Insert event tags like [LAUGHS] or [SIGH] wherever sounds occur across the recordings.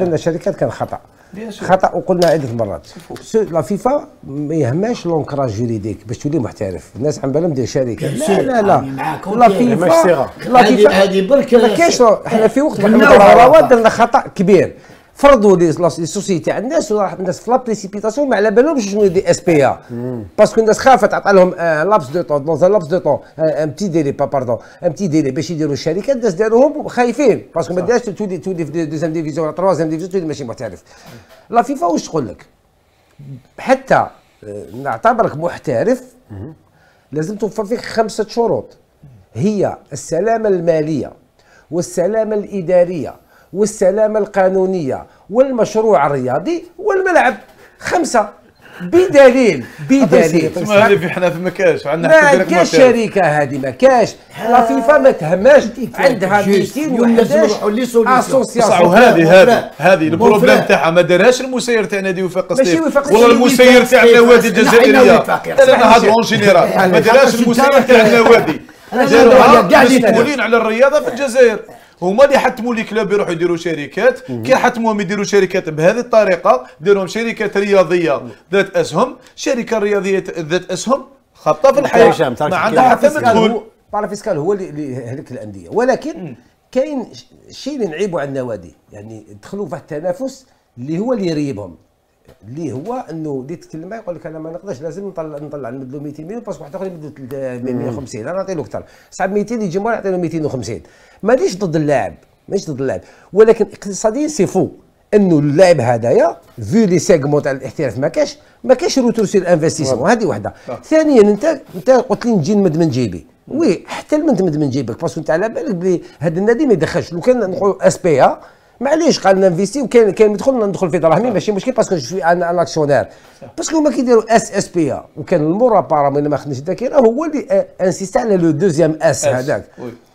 ان الشركات كان خطأ. خطأ وقلنا عده مرات. لا فيفا ما يهماش l'ancrage juridique باش تولي محترف. الناس عم بالهم دير شركة. لا لا لا. لا. فيفا لا فيفا هذه برك ما كاينش إحنا في وقت محمد درنا خطأ كبير. فرضوا les sociétés. على الناس وراح الناس في la précipitation ما على بالهمش شنو des SPA parce que الناس خافت تعطى لهم laps de temps dans laps de temps un petit délai با pardon un petit délai باش يديروا الشركات الناس داروهم خايفين. parce que ما دارش تولي تولي في deuxième division ولا troisième division تولي ماشي محترف. لا فيفا واش تقول لك؟ حتى نعتبرك محترف لازم توفر فيك خمسة شروط. هي السلامة المالية والسلامة الإدارية والسلامه القانونيه والمشروع الرياضي والملعب خمسه بدليل بدليل هذه حنا في مكاش عندنا ما كاش شركه هذه ما كاش لا فيفا ما تهماش عندها 211 association وهذه هذه هذه ال problème تاعها ما دارهاش المسير تاع نادي وفاق سطيف ولا المسير تاع النوادي الجزائريه أنا نهضروا général ما دارهاش المسير تاع النوادي مسؤولين على الرياضه في الجزائر هما اللي حتموا les clubs يروحوا يديروا شركات. كي حتموهم يديروا شركات بهذه الطريقة ديرهم شركات رياضية ذات أسهم. شركة رياضية ذات أسهم خطه في الحياة. ما عندها حتى مدخول. parafiscal هو اللي هلك الأندية. ولكن كاين شيء اللي نعيبوا على النوادي. يعني دخلوا في التنافس اللي هو اللي يريبهم. اللي هو انه اللي معاه يقول لك أنا ما نقدرش لازم نطلع نطلع نمد له 200 مليون parce que واحد آخر يمد 150 أنا نعطي له أكثر. صعب 200 يجي مرة يعطي له 250 مانيش ضد اللاعب مانيش ضد اللاعب. ولكن اقتصاديا c'est faux انه اللاعب هذايا في les segments تاع الاحتراف ما كاش ما كاش retour sur investissement هذه وحدة. ثانيا انت أنت قلت لي نجي نمد من جيبي. oui حتى تمد من جيبك. parce que أنت على بالك بلي هذا النادي ما يدخلش. لو كان نقولوا اس بي ا معليش قال ن investi وكاين كاين يدخل ندخل في دراهمي ماشي مشكل parce que je suis un actionnaire باسكو هما كيديروا اس اس بي وكان المورا بارا من ما خدنيش الذاكرة هو اللي انسيست على لو دوزيام اس هذاك.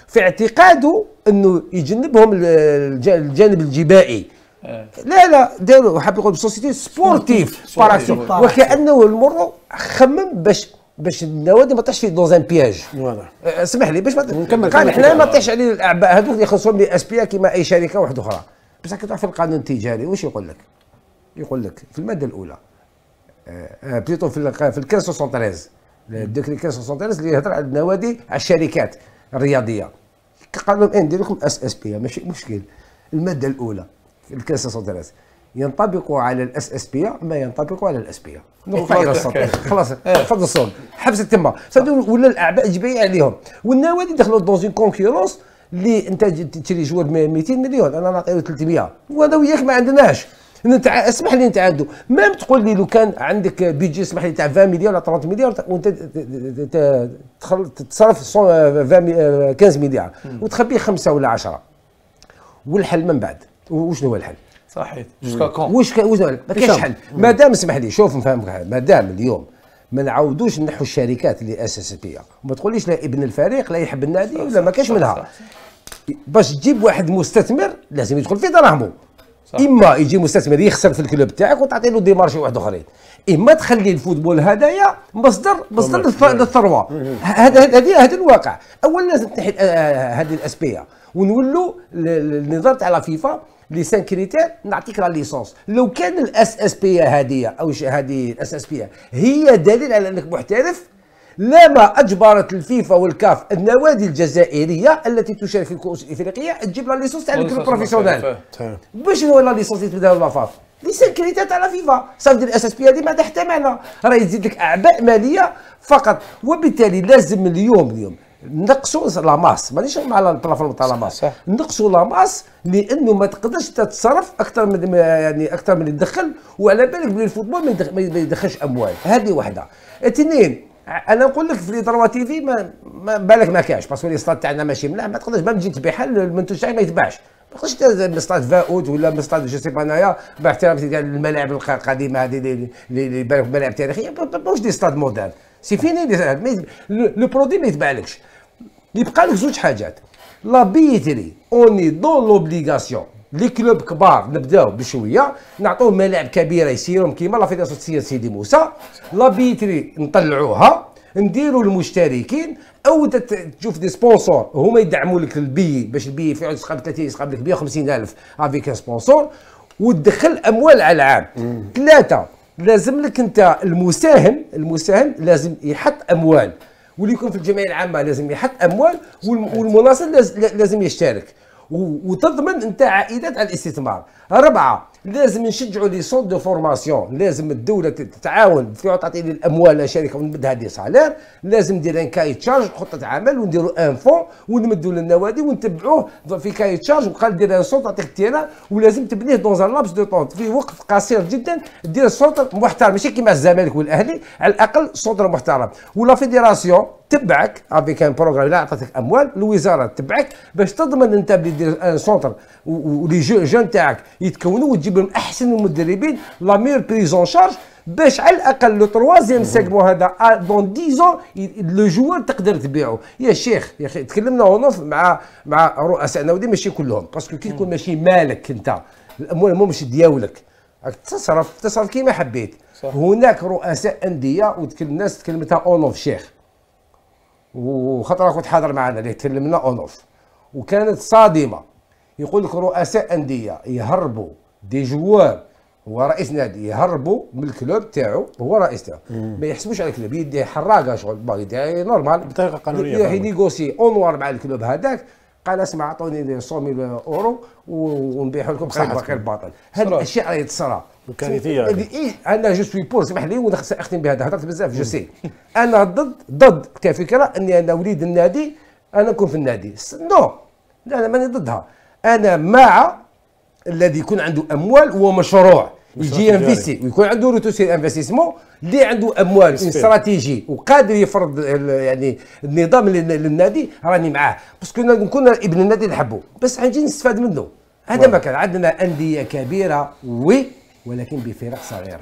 في اعتقاده إنه يجنبهم الجانب الجبائي. لا لا داروا حاب يقول سوسيتي سبورتيف باراسيون وكأنه المرو خمم باش باش النوادي ما تطيحش في دوزان بياج اسمح لي باش ما نكمل قال إحنا ما طيحش عليه الأعباء هذوك اللي يخلصون لي اس بي كيما أي شركة واحدة أخرى. بس كي تروح في القانون التجاري واش يقول لك؟ يقول لك في المادة الأولى آه بليتو في في 1573 الديكري 1573 اللي يهضر على النوادي على الشركات الرياضية. قال لهم ندير لكم أس أس بي ماشي مشكل. المادة الأولى في 1573 ينطبق على الاس اس بي ما ينطبق على الاس بي خلاص فض [LAUGHS] الصوت. حبس التمة ولا الأعباء اجباريه عليهم. والنوادي دخلوا دون كونكورونس اللي أنت تشري جوار ب 200 مليون. أنا نعطيه 300 وهذا وياك ما عندناش. انت اسمح لي عنده ما تقول لي لو كان عندك بيجي اسمح لي تاع 20 مليار ولا 30 مليار وأنت تصرف 15 مليار. وتخبيه خمسة ولا 10 والحل من بعد. وشنو هو الحل؟ صحيح. جوسكا كون واش واش ما كاينش حل. ما دام اسمح لي شوف نفهمك ما دام اليوم ما نعاودوش نحو الشركات اللي اسس بها وما تقوليش لا ابن الفريق لا يحب النادي ولا ما كاش منها. باش تجيب واحد مستثمر لازم يدخل في دراهمه. إما يجي مستثمر يخسر في ال club تاعك وتعطي له des marchés واحد آخرين. إما تخلي ال football هذايا مصدر مصدر للثروة. هذا هذا هذا الواقع. اولا لازم تنحي هذه الاس بي ونولوا النظام تاع لا فيفا les cinq critères نعطيك la licence. لو كان ال SSPA هذه أو هذه ال SSPA هي دليل على أنك محترف لما أجبرت الفيفا والكاف النوادي الجزائرية التي تشارك في الكؤوس الإفريقية تجيب la licence تاع ال professionnel باش هو la licence اللي تبدا لافاف les cinq critères تاع لا فيفا. صافي ال SSPA هذه ما عندها حتى معنى راه يزيد لك أعباء مالية فقط. وبالتالي لازم اليوم اليوم نقصوا la masse مانيش مع ال plafond تاع la masse نقصوا la masse لأنه ما تقدرش تتصرف أكثر من يعني أكثر من يدخل وعلى بالك بلي ال football ما يدخلش أموال. هذه واحدة اثنين أنا نقول لك في les droits TV ما, ما بالك ما كاش parce que les stades تاعنا ماشي ملاح ما تقدرش ما تجي تبيعها المنتوج تاعك ما يتباعش. ما تقدرش ستاد فاوت ولا مستاد je sais pas انايا الملاعب القديمة هذه اللي بالك ملاعب تاريخية. ماهوش des stades modernes. c'est fini le produit ما يتباعلكش يبقى لك زوج حاجات. la billetterie on est dans l'obligation لي كلوب كبار نبداو بشويه نعطوه ملاعب كبيره يسيرهم كيما لا فيدراسيون سيدي موسى لا بيتري نطلعوها نديروا المشتركين أو تشوف دي سبونسور هما يدعموا لك البي باش البي في يسقى 30 يسقى لك 150 ألف. افيك سبونسور وتدخل أموال على العام. ثلاثة. لازم لك انت المساهم المساهم لازم يحط أموال. واللي يكون في الجمعية العامة لازم يحط أموال والمناصر لازم يشترك. وتضمن انت عائدات على الاستثمار. أربعة لازم نشجعوا les centres de formation لازم الدولة تتعاون تعطي لي الأموال لشركة ونمدها des salaires لازم ندير un cahier charge خطة عمل ونديروا un fonds ونمدوا للنوادي ونتبعوه في cahier charge وقال دير un centre تعطيك ال terrain ولازم تبنيه dans un laps de temps في وقت قصير جدا دير centre محترم ماشي كيما الزمالك والأهلي على الأقل centre محترم. و la fédération تبعك avec un programme لا عطاتك أموال الوزارة تبعك باش تضمن أنت بلي دير un centre و les jeunes تاعك يتكونوا وتجيب لهم أحسن المدربين la meilleure prise en charge باش على الأقل le troisième segment هذا dans 10 le joueur تقدر تبيعه. يا شيخ يا أخي تكلمنا ونص مع مع رؤساء نوادي ماشي كلهم. parce que كي تكون ماشي مالك أنت الاموال مش دياولك تصرف تصرف كيما حبيت. صح. هناك رؤساء أندية وتكلم الناس تكلمتها en off شيخ. وخطره كنت حاضر معنا اللي تكلمنا en off وكانت صادمة. يقول لك رؤساء أندية يهربوا. des joueurs هو رئيس نادي يهربوا من ال club تاعو هو رئيس تاعو. ما يحسبوش على ال club يدي حراقة شغل باغي normal. بطريقة قانونية ي négocier en noir مع ال club هذاك قال اسمع أعطوني 100 أورو ونبيعوا لكم خير باقي الباطل هذه الأشياء راهي تصرى كارثيه إيه أنا je suis pour اسمح لي ونختم بهذا. هضرت بزاف je sais [LAUGHS] أنا ضد ضد كفكره إني أنا وليد النادي أنا نكون في النادي. non لا أنا ماني ضدها. أنا مع الذي يكون عنده أموال ومشروع يجي investir ويكون عنده retour sur investissement اللي عنده أموال. استراتيجي وقادر يفرض يعني النظام للنادي راني معاه. parce que نكون ابن النادي نحبه بس حنجي نستفاد منه. هذا ما كان. عندنا أندية كبيرة وي ولكن بفرق صغيرة.